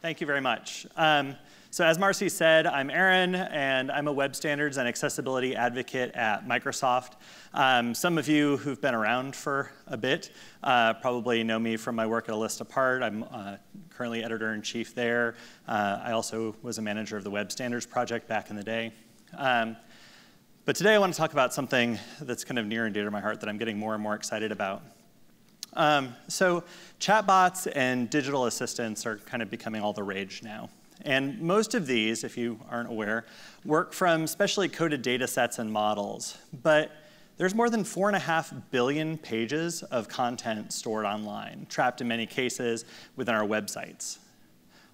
Thank you very much. Um, so as Marcy said, I'm Aaron, and I'm a web standards and accessibility advocate at Microsoft. Um, some of you who've been around for a bit uh, probably know me from my work at A List Apart. I'm uh, currently editor-in-chief there. Uh, I also was a manager of the Web Standards Project back in the day. Um, but today I want to talk about something that's kind of near and dear to my heart that I'm getting more and more excited about. Um, so chatbots and digital assistants are kind of becoming all the rage now. And most of these, if you aren't aware, work from specially coded data sets and models. But there's more than four and a half billion pages of content stored online, trapped in many cases within our websites.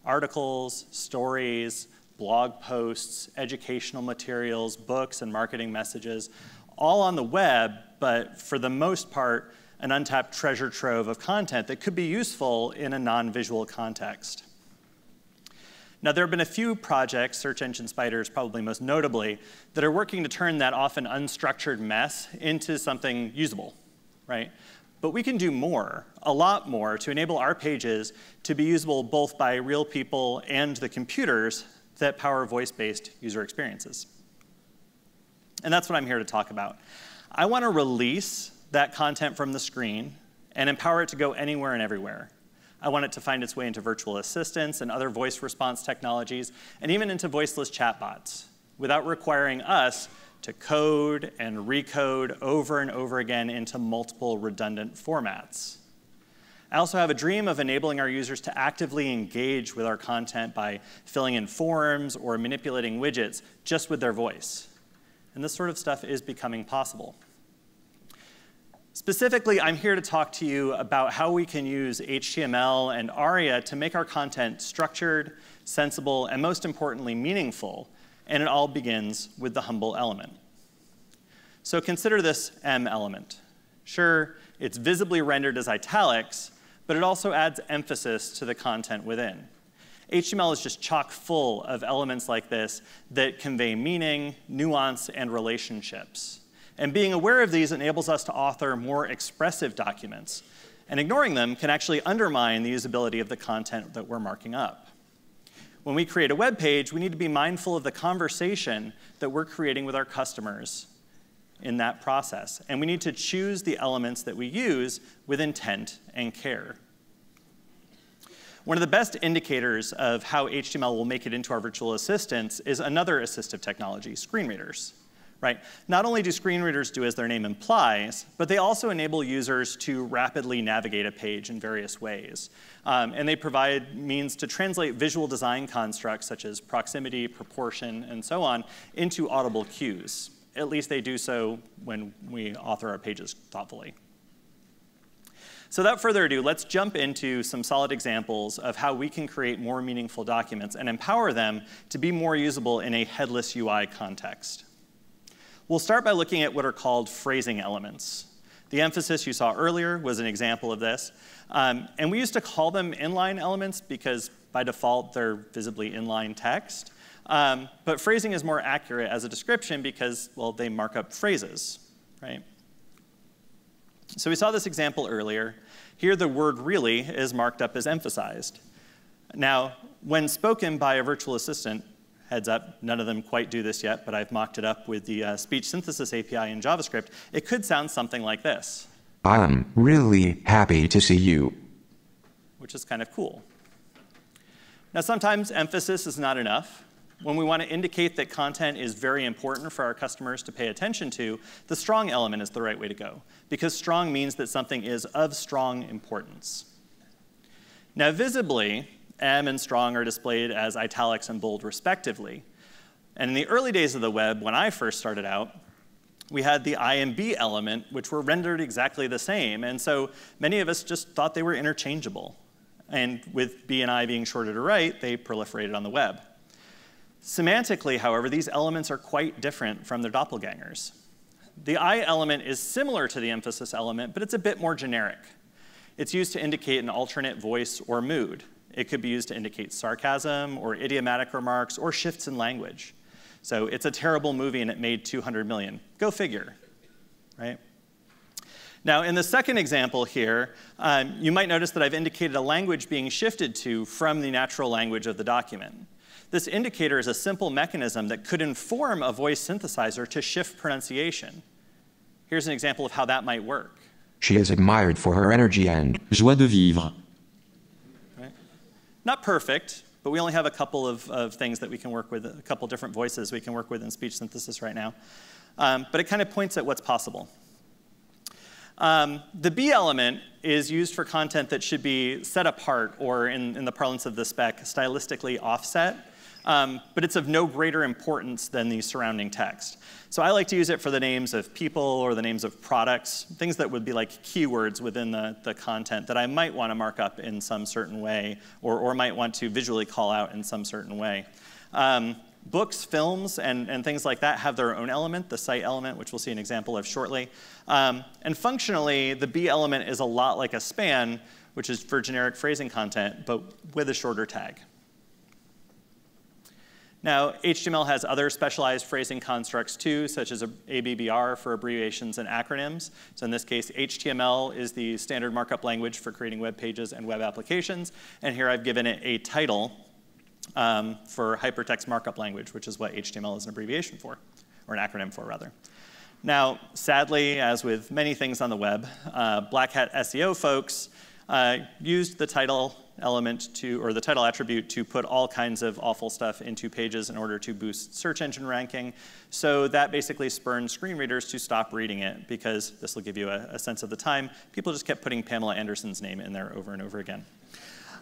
Articles, stories, blog posts, educational materials, books, and marketing messages, all on the web, but for the most part, an untapped treasure trove of content that could be useful in a non-visual context. Now, there have been a few projects, Search Engine Spiders probably most notably, that are working to turn that often unstructured mess into something usable, right? But we can do more, a lot more, to enable our pages to be usable both by real people and the computers that power voice-based user experiences. And that's what I'm here to talk about. I want to release that content from the screen and empower it to go anywhere and everywhere. I want it to find its way into virtual assistants and other voice response technologies, and even into voiceless chatbots, without requiring us to code and recode over and over again into multiple redundant formats. I also have a dream of enabling our users to actively engage with our content by filling in forms or manipulating widgets just with their voice. And this sort of stuff is becoming possible. Specifically, I'm here to talk to you about how we can use HTML and ARIA to make our content structured, sensible, and most importantly, meaningful. And it all begins with the humble element. So consider this em element. Sure, it's visibly rendered as italics, but it also adds emphasis to the content within. HTML is just chock full of elements like this that convey meaning, nuance, and relationships. And being aware of these enables us to author more expressive documents. And ignoring them can actually undermine the usability of the content that we're marking up. When we create a web page, we need to be mindful of the conversation that we're creating with our customers in that process. And we need to choose the elements that we use with intent and care. One of the best indicators of how HTML will make it into our virtual assistants is another assistive technology, screen readers right? Not only do screen readers do as their name implies, but they also enable users to rapidly navigate a page in various ways. Um, and they provide means to translate visual design constructs such as proximity, proportion, and so on into audible cues. At least they do so when we author our pages thoughtfully. So without further ado, let's jump into some solid examples of how we can create more meaningful documents and empower them to be more usable in a headless UI context. We'll start by looking at what are called phrasing elements. The emphasis you saw earlier was an example of this. Um, and we used to call them inline elements because by default they're visibly inline text. Um, but phrasing is more accurate as a description because, well, they mark up phrases, right? So we saw this example earlier. Here the word really is marked up as emphasized. Now, when spoken by a virtual assistant, heads up, none of them quite do this yet, but I've mocked it up with the uh, speech synthesis API in JavaScript. It could sound something like this. I'm really happy to see you. Which is kind of cool. Now, sometimes emphasis is not enough. When we want to indicate that content is very important for our customers to pay attention to, the strong element is the right way to go, because strong means that something is of strong importance. Now, visibly, em and strong are displayed as italics and bold respectively. And in the early days of the web, when I first started out, we had the I and B element, which were rendered exactly the same. And so many of us just thought they were interchangeable. And with B and I being shorter to write, they proliferated on the web. Semantically, however, these elements are quite different from their doppelgangers. The I element is similar to the emphasis element, but it's a bit more generic. It's used to indicate an alternate voice or mood. It could be used to indicate sarcasm or idiomatic remarks or shifts in language. So it's a terrible movie and it made 200 million. Go figure, right? Now, in the second example here, um, you might notice that I've indicated a language being shifted to from the natural language of the document. This indicator is a simple mechanism that could inform a voice synthesizer to shift pronunciation. Here's an example of how that might work. She is admired for her energy and Joie de vivre. Not perfect, but we only have a couple of, of things that we can work with, a couple different voices we can work with in speech synthesis right now. Um, but it kind of points at what's possible. Um, the B element is used for content that should be set apart, or in, in the parlance of the spec, stylistically offset um, but it's of no greater importance than the surrounding text. So I like to use it for the names of people or the names of products, things that would be like keywords within the, the content that I might want to mark up in some certain way or, or might want to visually call out in some certain way. Um, books, films, and, and things like that have their own element, the cite element, which we'll see an example of shortly. Um, and functionally, the B element is a lot like a span, which is for generic phrasing content, but with a shorter tag. Now, HTML has other specialized phrasing constructs too, such as ABBR for abbreviations and acronyms. So in this case, HTML is the standard markup language for creating web pages and web applications. And here I've given it a title um, for hypertext markup language, which is what HTML is an abbreviation for, or an acronym for, rather. Now, sadly, as with many things on the web, uh, Black Hat SEO folks uh, used the title element to, or the title attribute to put all kinds of awful stuff into pages in order to boost search engine ranking. So that basically spurned screen readers to stop reading it because this will give you a, a sense of the time. People just kept putting Pamela Anderson's name in there over and over again.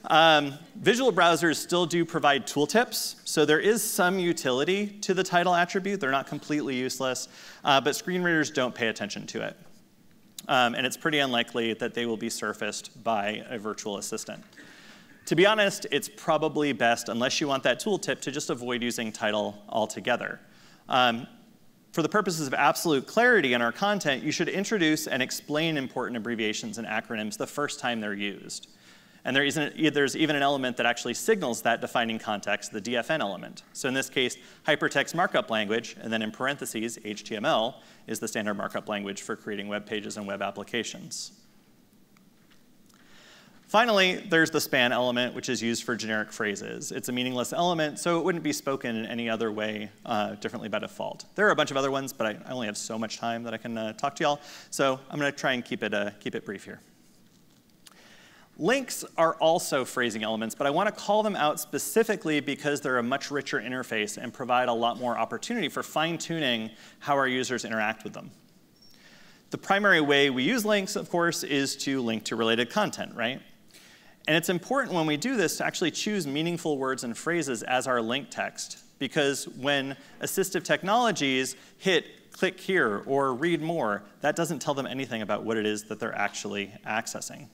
Um, visual browsers still do provide tooltips, so there is some utility to the title attribute. They're not completely useless, uh, but screen readers don't pay attention to it. Um, and it's pretty unlikely that they will be surfaced by a virtual assistant. To be honest, it's probably best, unless you want that tooltip, to just avoid using title altogether. Um, for the purposes of absolute clarity in our content, you should introduce and explain important abbreviations and acronyms the first time they're used. And there isn't, there's even an element that actually signals that defining context, the DFN element. So in this case, hypertext markup language, and then in parentheses, HTML, is the standard markup language for creating web pages and web applications. Finally, there's the span element, which is used for generic phrases. It's a meaningless element, so it wouldn't be spoken in any other way uh, differently by default. There are a bunch of other ones, but I, I only have so much time that I can uh, talk to y'all, so I'm going to try and keep it, uh, keep it brief here. Links are also phrasing elements, but I want to call them out specifically because they're a much richer interface and provide a lot more opportunity for fine-tuning how our users interact with them. The primary way we use links, of course, is to link to related content, right? And it's important when we do this to actually choose meaningful words and phrases as our link text, because when assistive technologies hit click here or read more, that doesn't tell them anything about what it is that they're actually accessing.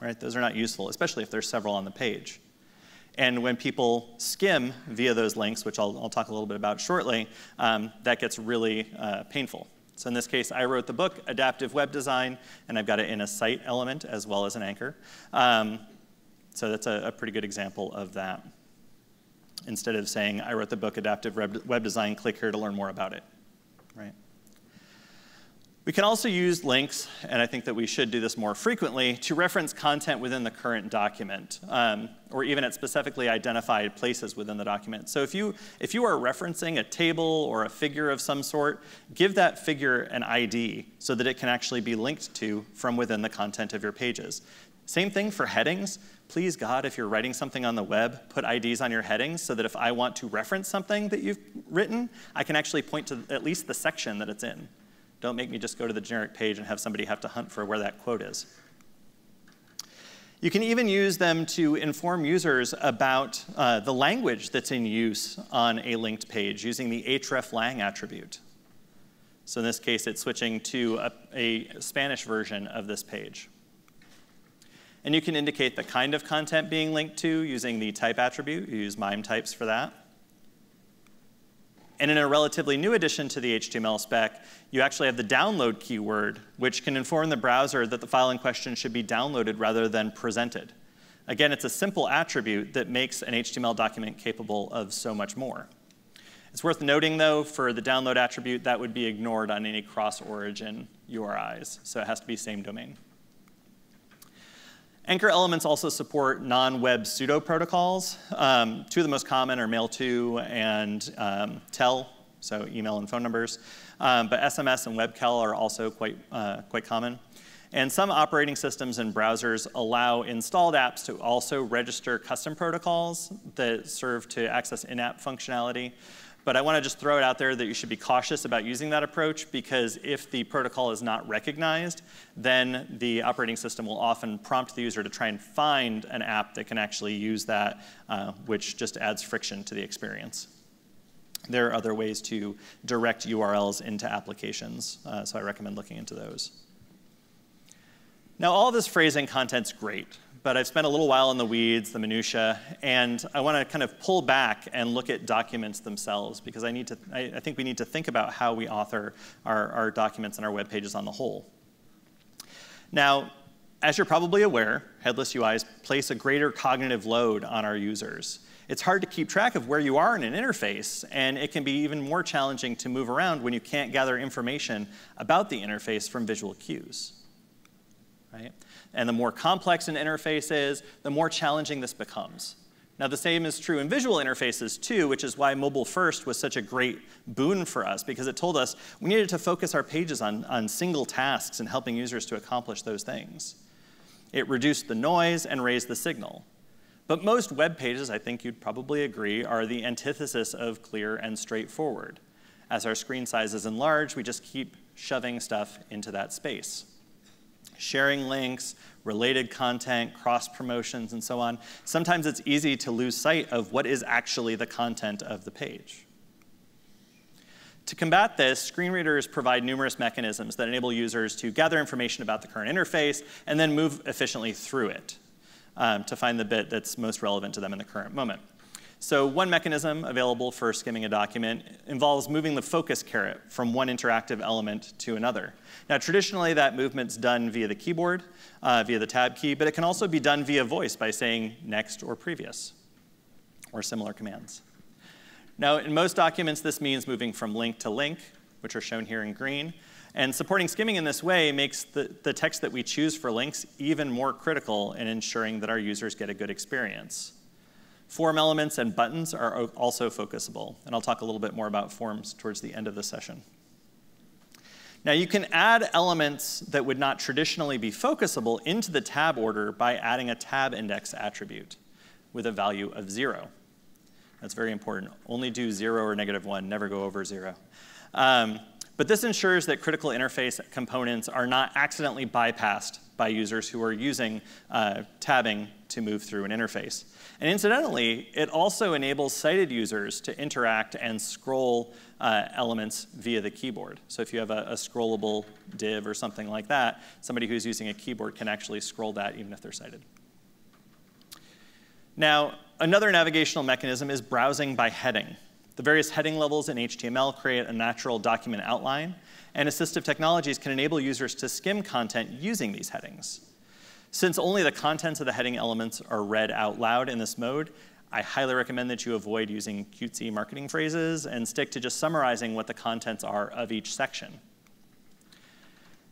Right? Those are not useful, especially if there's several on the page. And when people skim via those links, which I'll, I'll talk a little bit about shortly, um, that gets really uh, painful. So in this case, I wrote the book, Adaptive Web Design, and I've got it in a cite element as well as an anchor. Um, so that's a, a, pretty good example of that. Instead of saying, I wrote the book, Adaptive Web Design, click here to learn more about it, right? We can also use links, and I think that we should do this more frequently, to reference content within the current document, um, or even at specifically identified places within the document. So if you, if you are referencing a table or a figure of some sort, give that figure an ID so that it can actually be linked to from within the content of your pages. Same thing for headings. Please, God, if you're writing something on the web, put IDs on your headings so that if I want to reference something that you've written, I can actually point to at least the section that it's in. Don't make me just go to the generic page and have somebody have to hunt for where that quote is. You can even use them to inform users about uh, the language that's in use on a linked page using the hreflang attribute. So in this case, it's switching to a, a Spanish version of this page. And you can indicate the kind of content being linked to using the type attribute. You use MIME types for that. And in a relatively new addition to the HTML spec, you actually have the download keyword, which can inform the browser that the file in question should be downloaded rather than presented. Again, it's a simple attribute that makes an HTML document capable of so much more. It's worth noting, though, for the download attribute, that would be ignored on any cross-origin URIs, so it has to be same domain. Anchor elements also support non-web pseudo protocols. Um, two of the most common are mailto and um, Tel, so email and phone numbers. Um, but SMS and webcal are also quite, uh, quite common. And some operating systems and browsers allow installed apps to also register custom protocols that serve to access in-app functionality. But I want to just throw it out there that you should be cautious about using that approach because if the protocol is not recognized, then the operating system will often prompt the user to try and find an app that can actually use that, uh, which just adds friction to the experience. There are other ways to direct URLs into applications, uh, so I recommend looking into those. Now, all this phrasing content's great but I've spent a little while in the weeds, the minutia, and I want to kind of pull back and look at documents themselves because I need to. I, I think we need to think about how we author our, our documents and our web pages on the whole. Now, as you're probably aware, headless UIs place a greater cognitive load on our users. It's hard to keep track of where you are in an interface, and it can be even more challenging to move around when you can't gather information about the interface from visual cues. Right? And the more complex an interface is, the more challenging this becomes. Now, the same is true in visual interfaces too, which is why mobile first was such a great boon for us because it told us we needed to focus our pages on, on single tasks and helping users to accomplish those things. It reduced the noise and raised the signal. But most web pages, I think you'd probably agree, are the antithesis of clear and straightforward. As our screen sizes enlarge, we just keep shoving stuff into that space sharing links, related content, cross promotions, and so on, sometimes it's easy to lose sight of what is actually the content of the page. To combat this, screen readers provide numerous mechanisms that enable users to gather information about the current interface and then move efficiently through it um, to find the bit that's most relevant to them in the current moment. So one mechanism available for skimming a document involves moving the focus caret from one interactive element to another. Now, traditionally, that movement's done via the keyboard, uh, via the tab key, but it can also be done via voice by saying next or previous, or similar commands. Now, in most documents, this means moving from link to link, which are shown here in green, and supporting skimming in this way makes the, the text that we choose for links even more critical in ensuring that our users get a good experience. Form elements and buttons are also focusable, and I'll talk a little bit more about forms towards the end of the session. Now you can add elements that would not traditionally be focusable into the tab order by adding a tab index attribute with a value of zero. That's very important. Only do zero or negative one, never go over zero. Um, but this ensures that critical interface components are not accidentally bypassed by users who are using uh, tabbing to move through an interface. And incidentally, it also enables sighted users to interact and scroll uh, elements via the keyboard. So if you have a, a, scrollable div or something like that, somebody who's using a keyboard can actually scroll that even if they're sighted. Now, another navigational mechanism is browsing by heading. The various heading levels in HTML create a natural document outline, and assistive technologies can enable users to skim content using these headings. Since only the contents of the heading elements are read out loud in this mode, I highly recommend that you avoid using cutesy marketing phrases and stick to just summarizing what the contents are of each section.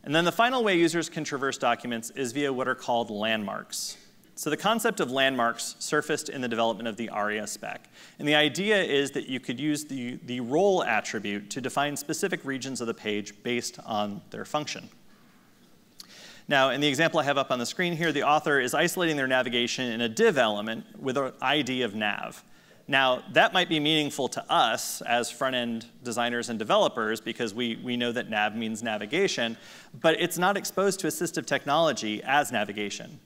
And then the final way users can traverse documents is via what are called landmarks. So the concept of landmarks surfaced in the development of the ARIA spec. And the idea is that you could use the, the role attribute to define specific regions of the page based on their function. Now, in the example I have up on the screen here, the author is isolating their navigation in a div element with an ID of nav. Now, that might be meaningful to us as front-end designers and developers because we, we know that nav means navigation, but it's not exposed to assistive technology as navigation.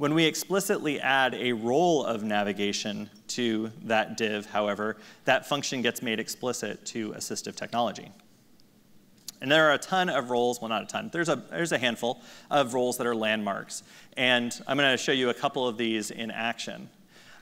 When we explicitly add a role of navigation to that div, however, that function gets made explicit to assistive technology. And there are a ton of roles, well, not a ton, there's a, there's a handful of roles that are landmarks. And I'm going to show you a couple of these in action.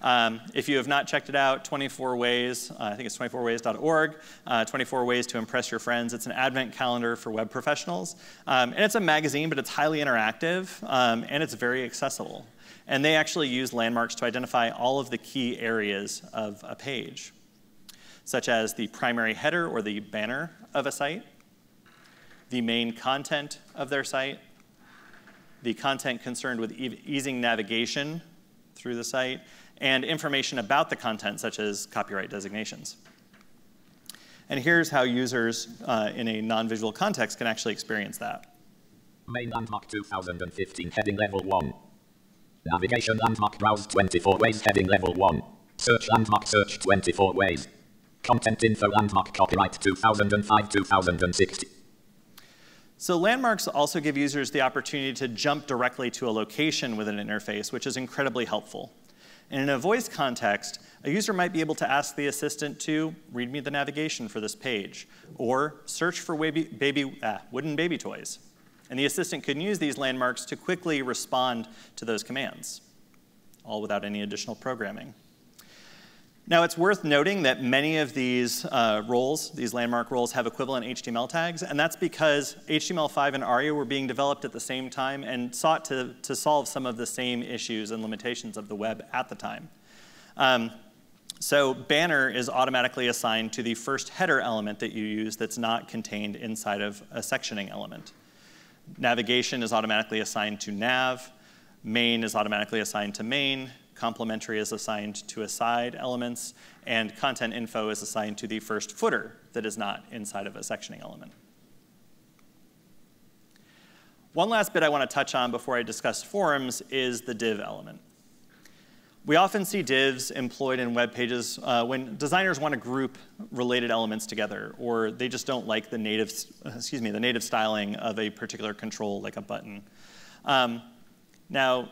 Um, if you have not checked it out, 24 Ways, uh, I think it's 24ways.org, uh, 24 Ways to Impress Your Friends. It's an advent calendar for web professionals. Um, and it's a magazine, but it's highly interactive, um, and it's very accessible. And they actually use landmarks to identify all of the key areas of a page. such as the primary header or the banner of a site, the main content of their site, the content concerned with e easing navigation through the site, and information about the content, such as copyright designations. And here's how users uh, in a non-visual context can actually experience that. Main landmark 2015 heading level 1. Navigation landmark browse 24 ways heading level 1. Search landmark search 24 ways. Content info landmark copyright 2005-2060. So landmarks also give users the opportunity to jump directly to a location within an interface, which is incredibly helpful. And in a voice context, a user might be able to ask the assistant to read me the navigation for this page, or search for baby, baby ah, wooden baby toys. And the assistant can use these landmarks to quickly respond to those commands, all without any additional programming. Now, it's worth noting that many of these uh, roles, these landmark roles, have equivalent HTML tags, and that's because HTML5 and ARIA were being developed at the same time and sought to, to solve some of the same issues and limitations of the web at the time. Um, so banner is automatically assigned to the first header element that you use that's not contained inside of a sectioning element. Navigation is automatically assigned to nav. Main is automatically assigned to main complementary is assigned to aside elements, and content info is assigned to the first footer that is not inside of a sectioning element. One last bit I want to touch on before I discuss forums is the div element. We often see divs employed in web pages uh, when designers want to group related elements together, or they just don't like the native, excuse me, the native styling of a particular control, like a button. Um, now,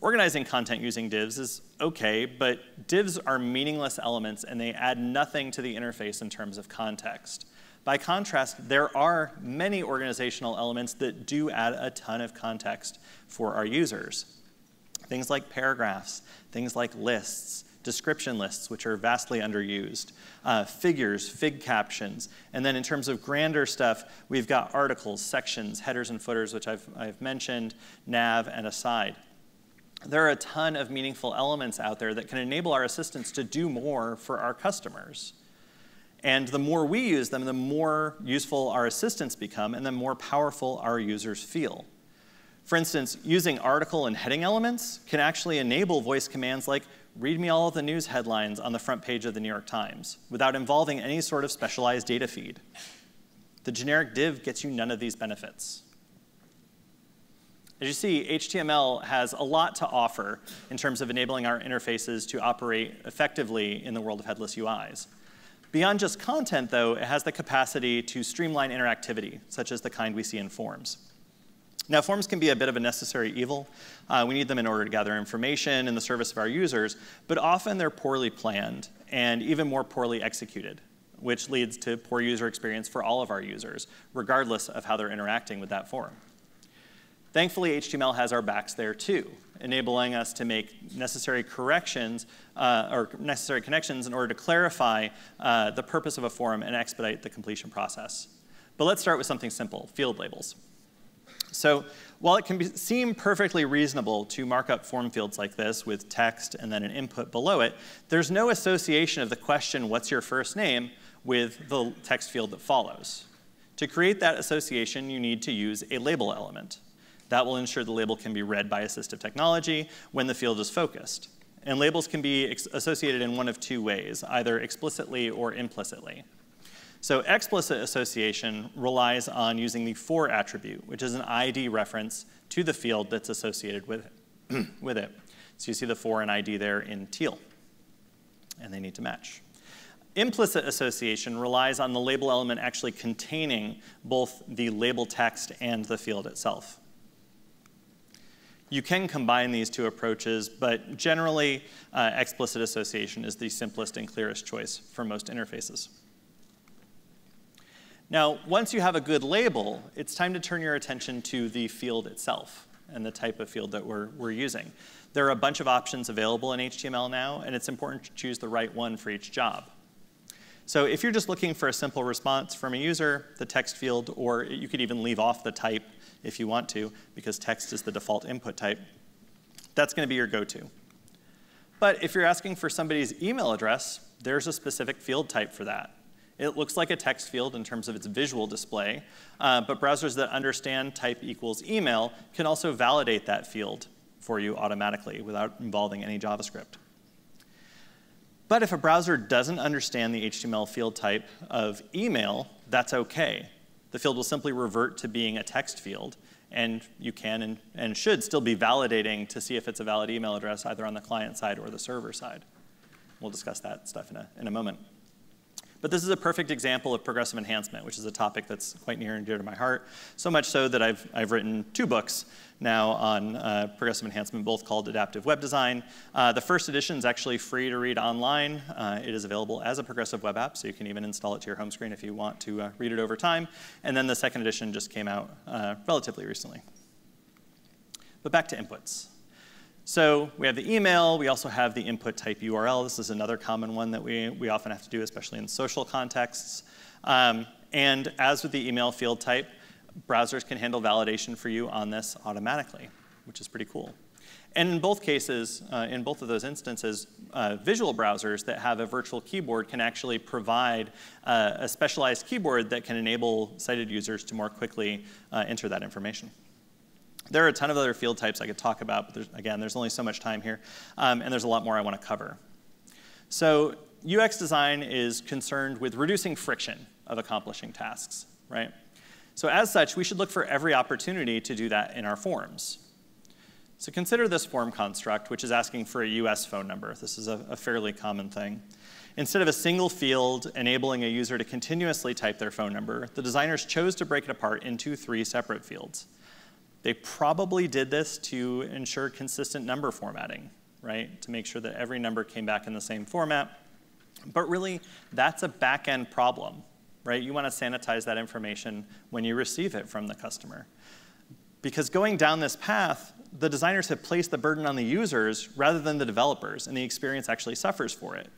Organizing content using divs is okay, but divs are meaningless elements and they add nothing to the interface in terms of context. By contrast, there are many organizational elements that do add a ton of context for our users. Things like paragraphs, things like lists, description lists, which are vastly underused, uh, figures, fig captions, and then in terms of grander stuff, we've got articles, sections, headers and footers, which I've, I've mentioned, nav, and aside there are a ton of meaningful elements out there that can enable our assistants to do more for our customers. And the more we use them, the more useful our assistants become, and the more powerful our users feel. For instance, using article and heading elements can actually enable voice commands like read me all of the news headlines on the front page of the New York Times without involving any sort of specialized data feed. The generic div gets you none of these benefits. As you see, HTML has a lot to offer in terms of enabling our interfaces to operate effectively in the world of headless UIs. Beyond just content, though, it has the capacity to streamline interactivity, such as the kind we see in forms. Now, forms can be a bit of a necessary evil. Uh, we need them in order to gather information in the service of our users, but often they're poorly planned and even more poorly executed, which leads to poor user experience for all of our users, regardless of how they're interacting with that form. Thankfully, HTML has our backs there too, enabling us to make necessary corrections uh, or necessary connections in order to clarify uh, the purpose of a form and expedite the completion process. But let's start with something simple, field labels. So while it can be, seem perfectly reasonable to mark up form fields like this with text and then an input below it, there's no association of the question, what's your first name, with the text field that follows. To create that association, you need to use a label element. That will ensure the label can be read by assistive technology when the field is focused. And labels can be associated in one of two ways, either explicitly or implicitly. So explicit association relies on using the for attribute, which is an ID reference to the field that's associated with it. with it. So you see the for and ID there in teal, and they need to match. Implicit association relies on the label element actually containing both the label text and the field itself. You can combine these two approaches, but generally, uh, explicit association is the simplest and clearest choice for most interfaces. Now, once you have a good label, it's time to turn your attention to the field itself and the type of field that we're, we're using. There are a bunch of options available in HTML now, and it's important to choose the right one for each job. So if you're just looking for a simple response from a user, the text field, or you could even leave off the type if you want to, because text is the default input type, that's going to be your go-to. But if you're asking for somebody's email address, there's a specific field type for that. It looks like a text field in terms of its visual display, uh, but browsers that understand type equals email can also validate that field for you automatically without involving any JavaScript. But if a browser doesn't understand the HTML field type of email, that's okay. The field will simply revert to being a text field, and you can and, and should still be validating to see if it's a valid email address either on the client side or the server side. We'll discuss that stuff in a, in a moment. But this is a perfect example of progressive enhancement, which is a topic that's quite near and dear to my heart, so much so that I've, I've written two books now on uh, progressive enhancement, both called Adaptive Web Design. Uh, the first edition is actually free to read online. Uh, it is available as a progressive web app, so you can even install it to your home screen if you want to uh, read it over time. And then the second edition just came out uh, relatively recently. But back to inputs. So we have the email, we also have the input type URL. This is another common one that we, we often have to do, especially in social contexts. Um, and as with the email field type, browsers can handle validation for you on this automatically, which is pretty cool. And in both cases, uh, in both of those instances, uh, visual browsers that have a virtual keyboard can actually provide uh, a specialized keyboard that can enable sighted users to more quickly uh, enter that information. There are a ton of other field types I could talk about, but there's, again, there's only so much time here, um, and there's a lot more I want to cover. So UX design is concerned with reducing friction of accomplishing tasks, right? So as such, we should look for every opportunity to do that in our forms. So consider this form construct, which is asking for a US phone number. This is a, a fairly common thing. Instead of a single field enabling a user to continuously type their phone number, the designers chose to break it apart into three separate fields. They probably did this to ensure consistent number formatting, right? To make sure that every number came back in the same format. But really, that's a back-end problem, right? You want to sanitize that information when you receive it from the customer. Because going down this path, the designers have placed the burden on the users rather than the developers, and the experience actually suffers for it.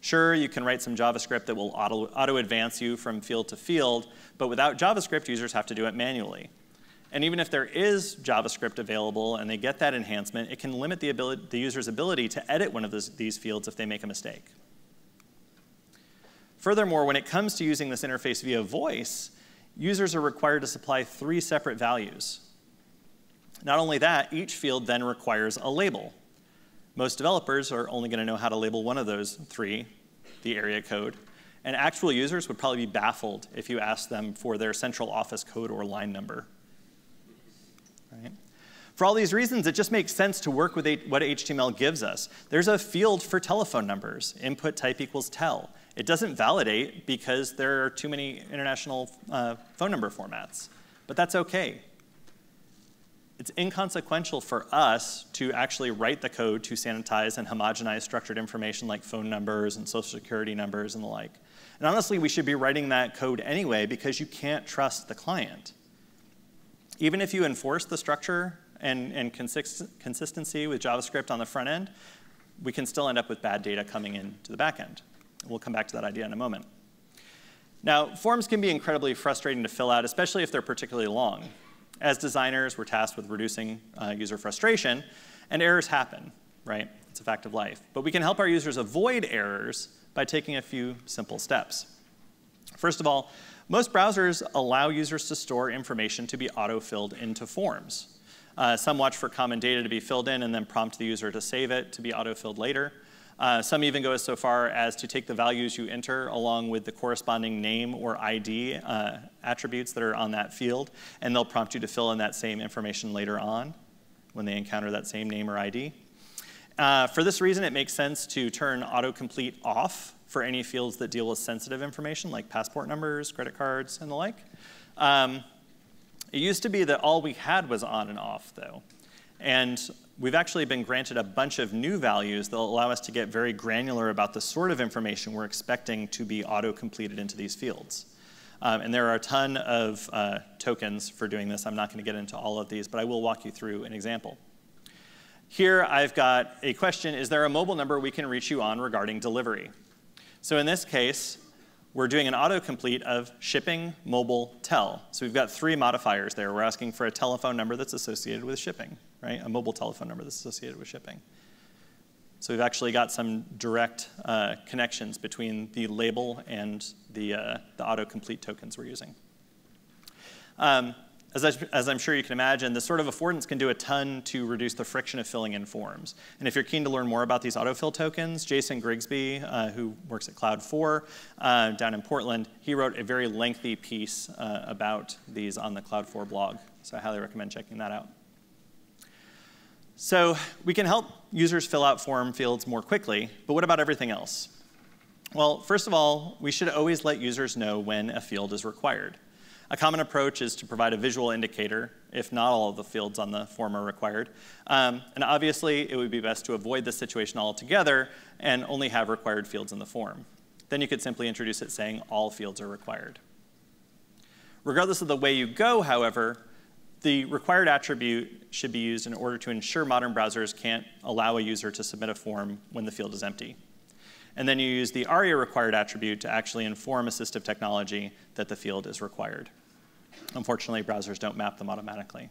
Sure, you can write some JavaScript that will auto, advance you from field to field, but without JavaScript, users have to do it manually. And even if there is JavaScript available and they get that enhancement, it can limit the, ability, the user's ability to edit one of those, these fields if they make a mistake. Furthermore, when it comes to using this interface via voice, users are required to supply three separate values. Not only that, each field then requires a label. Most developers are only going to know how to label one of those three, the area code. And actual users would probably be baffled if you asked them for their central office code or line number. Right? For all these reasons, it just makes sense to work with what HTML gives us. There's a field for telephone numbers, input type equals tel. It doesn't validate because there are too many international uh, phone number formats, but that's okay. It's inconsequential for us to actually write the code to sanitize and homogenize structured information like phone numbers and social security numbers and the like. And honestly, we should be writing that code anyway because you can't trust the client even if you enforce the structure and, and consist consistency with JavaScript on the front end, we can still end up with bad data coming into the back end. We'll come back to that idea in a moment. Now, forms can be incredibly frustrating to fill out, especially if they're particularly long. As designers, we're tasked with reducing uh, user frustration, and errors happen, right? It's a fact of life. But we can help our users avoid errors by taking a few simple steps. First of all, most browsers allow users to store information to be auto-filled into forms. Uh, some watch for common data to be filled in and then prompt the user to save it to be auto-filled later. Uh, some even go so far as to take the values you enter along with the corresponding name or ID uh, attributes that are on that field, and they'll prompt you to fill in that same information later on when they encounter that same name or ID. Uh, for this reason, it makes sense to turn autocomplete off for any fields that deal with sensitive information like passport numbers, credit cards, and the like. Um, it used to be that all we had was on and off, though. And we've actually been granted a bunch of new values that will allow us to get very granular about the sort of information we're expecting to be auto-completed into these fields. Um, and there are a ton of uh, tokens for doing this. I'm not going to get into all of these, but I will walk you through an example. Here I've got a question, is there a mobile number we can reach you on regarding delivery? So in this case, we're doing an autocomplete of shipping, mobile, tel. So we've got three modifiers there. We're asking for a telephone number that's associated with shipping, right? A mobile telephone number that's associated with shipping. So we've actually got some direct uh, connections between the label and the, uh, the autocomplete tokens we're using. Um, as, I, as I'm sure you can imagine, this sort of affordance can do a ton to reduce the friction of filling in forms. And if you're keen to learn more about these autofill tokens, Jason Grigsby, uh, who works at Cloud Four uh, down in Portland, he wrote a very lengthy piece uh, about these on the Cloud Four blog. So I highly recommend checking that out. So we can help users fill out form fields more quickly, but what about everything else? Well, first of all, we should always let users know when a field is required. A common approach is to provide a visual indicator if not all of the fields on the form are required. Um, and obviously, it would be best to avoid this situation altogether and only have required fields in the form. Then you could simply introduce it saying all fields are required. Regardless of the way you go, however, the required attribute should be used in order to ensure modern browsers can't allow a user to submit a form when the field is empty. And then you use the ARIA required attribute to actually inform assistive technology that the field is required. Unfortunately, browsers don't map them automatically.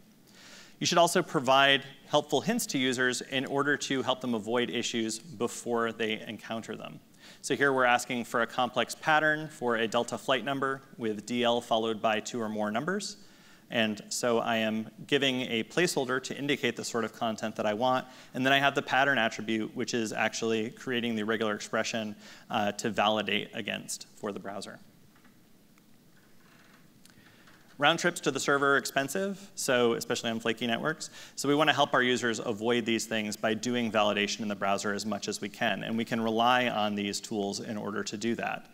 You should also provide helpful hints to users in order to help them avoid issues before they encounter them. So here we're asking for a complex pattern for a delta flight number with DL followed by two or more numbers. And so I am giving a placeholder to indicate the sort of content that I want. And then I have the pattern attribute, which is actually creating the regular expression uh, to validate against for the browser. Round trips to the server are expensive, so especially on flaky networks. So we want to help our users avoid these things by doing validation in the browser as much as we can. And we can rely on these tools in order to do that.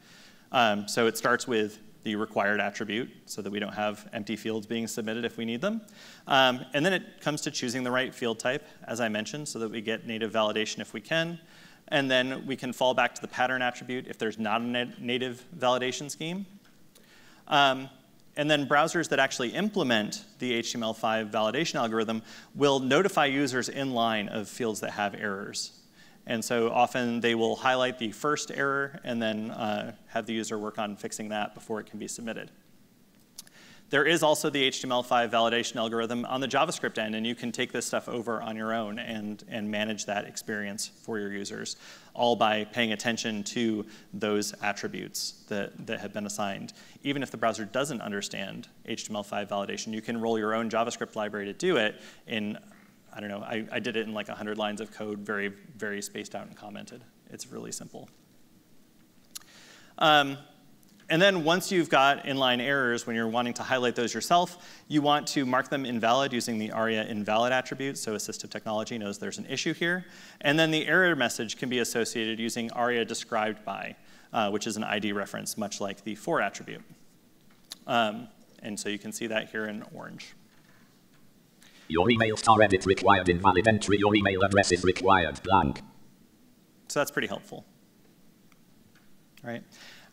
Um, so it starts with the required attribute so that we don't have empty fields being submitted if we need them. Um, and then it comes to choosing the right field type, as I mentioned, so that we get native validation if we can. And then we can fall back to the pattern attribute if there's not a native validation scheme. Um, and then browsers that actually implement the HTML5 validation algorithm will notify users in line of fields that have errors. And so often they will highlight the first error and then uh, have the user work on fixing that before it can be submitted. There is also the HTML5 validation algorithm on the JavaScript end, and you can take this stuff over on your own and, and manage that experience for your users, all by paying attention to those attributes that, that have been assigned. Even if the browser doesn't understand HTML5 validation, you can roll your own JavaScript library to do it in I don't know, I, I did it in like 100 lines of code, very, very spaced out and commented. It's really simple. Um, and then once you've got inline errors, when you're wanting to highlight those yourself, you want to mark them invalid using the ARIA invalid attribute, so assistive technology knows there's an issue here. And then the error message can be associated using ARIA described by, uh, which is an ID reference, much like the for attribute. Um, and so you can see that here in orange. Your email star edit required invalid entry. Your email address is required blank. So that's pretty helpful. Right.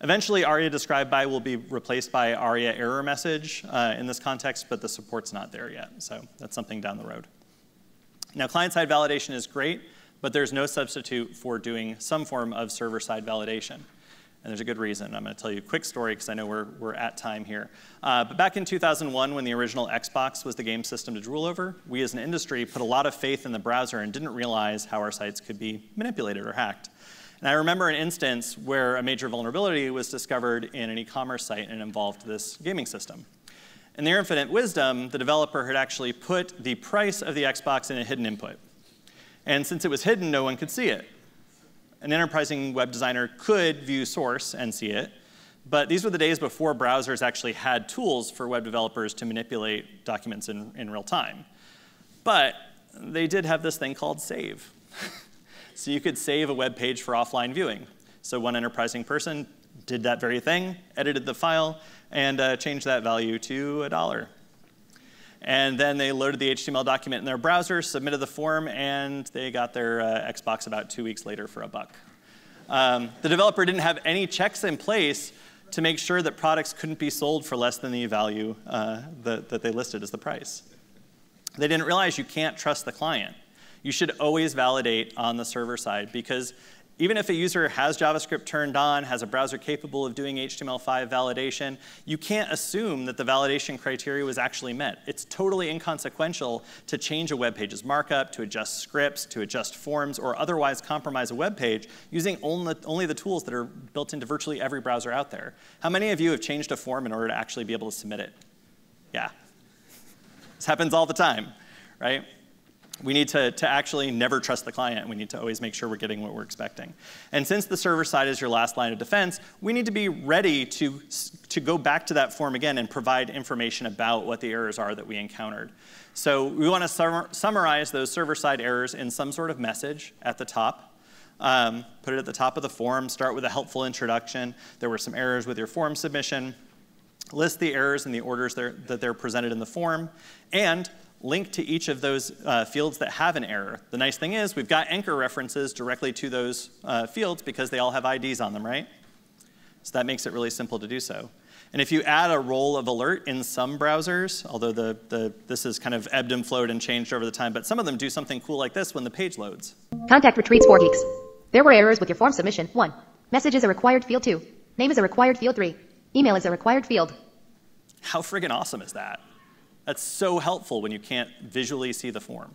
Eventually, ARIA described by will be replaced by ARIA error message uh, in this context, but the support's not there yet. So that's something down the road. Now, client-side validation is great, but there's no substitute for doing some form of server-side validation and there's a good reason. I'm going to tell you a quick story because I know we're, we're at time here. Uh, but back in 2001, when the original Xbox was the game system to drool over, we as an industry put a lot of faith in the browser and didn't realize how our sites could be manipulated or hacked. And I remember an instance where a major vulnerability was discovered in an e-commerce site and involved this gaming system. In their infinite wisdom, the developer had actually put the price of the Xbox in a hidden input. And since it was hidden, no one could see it an enterprising web designer could view source and see it, but these were the days before browsers actually had tools for web developers to manipulate documents in, in real time. But they did have this thing called save. so you could save a web page for offline viewing. So one enterprising person did that very thing, edited the file, and uh, changed that value to a dollar. And then they loaded the HTML document in their browser, submitted the form, and they got their uh, Xbox about two weeks later for a buck. Um, the developer didn't have any checks in place to make sure that products couldn't be sold for less than the value uh, that, that they listed as the price. They didn't realize you can't trust the client. You should always validate on the server side because Even if a user has JavaScript turned on, has a browser capable of doing HTML5 validation, you can't assume that the validation criteria was actually met. It's totally inconsequential to change a web page's markup, to adjust scripts, to adjust forms, or otherwise compromise a web page using only, only the tools that are built into virtually every browser out there. How many of you have changed a form in order to actually be able to submit it? Yeah. This happens all the time, right? We need to, to actually never trust the client. We need to always make sure we're getting what we're expecting. And since the server side is your last line of defense, we need to be ready to, to go back to that form again and provide information about what the errors are that we encountered. So we want to sum summarize those server-side errors in some sort of message at the top. Um, put it at the top of the form, start with a helpful introduction. There were some errors with your form submission. List the errors in the orders that they're presented in the form. And link to each of those uh, fields that have an error. The nice thing is we've got anchor references directly to those uh, fields because they all have IDs on them, right? So that makes it really simple to do so. And if you add a role of alert in some browsers, although the, the, this has kind of ebbed and flowed and changed over the time, but some of them do something cool like this when the page loads. Contact retreats 4 geeks. There were errors with your form submission. 1. Message is a required field 2. Name is a required field 3. Email is a required field. How friggin' awesome is that? That's so helpful when you can't visually see the form,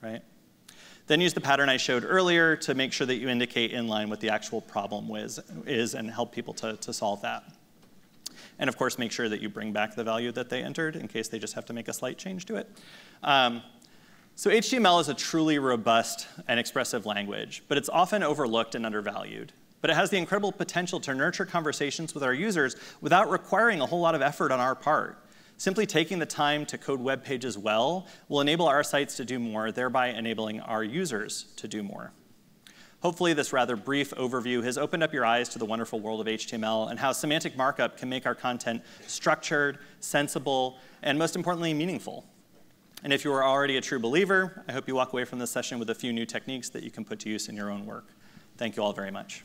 right? Then use the pattern I showed earlier to make sure that you indicate in line what the actual problem was, is and help people to, to solve that. And of course, make sure that you bring back the value that they entered in case they just have to make a slight change to it. Um, so HTML is a truly robust and expressive language, but it's often overlooked and undervalued. But it has the incredible potential to nurture conversations with our users without requiring a whole lot of effort on our part. Simply taking the time to code web pages well will enable our sites to do more, thereby enabling our users to do more. Hopefully this rather brief overview has opened up your eyes to the wonderful world of HTML and how semantic markup can make our content structured, sensible, and most importantly, meaningful. And if you are already a true believer, I hope you walk away from this session with a few new techniques that you can put to use in your own work. Thank you all very much.